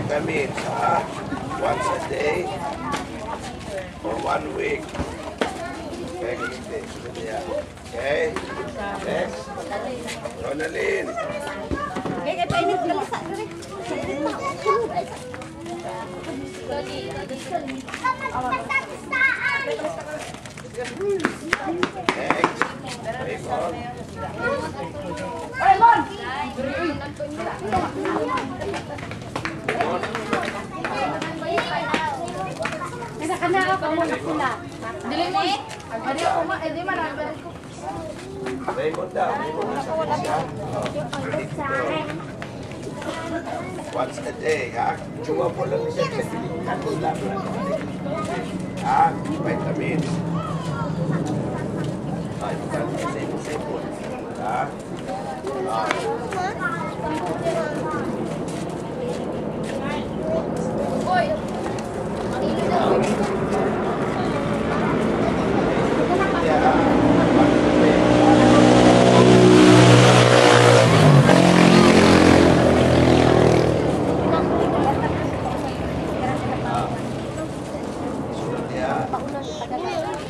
vitamins, ha? Once a day for one week. Okay? Next. Ronaldin. Next. Raymond. Kada Once a day, ha? Chuma po Pak Unang.